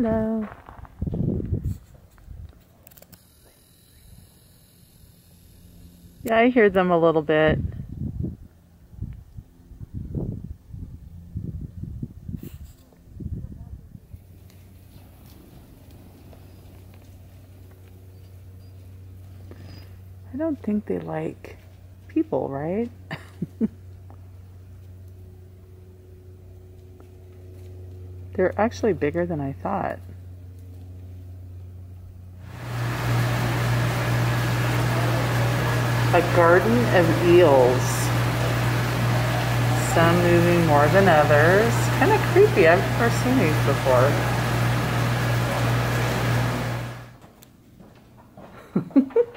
Hello. Yeah, I hear them a little bit. I don't think they like people, right? They're actually bigger than I thought. A garden of eels. Some moving more than others. Kind of creepy. I've never seen these before.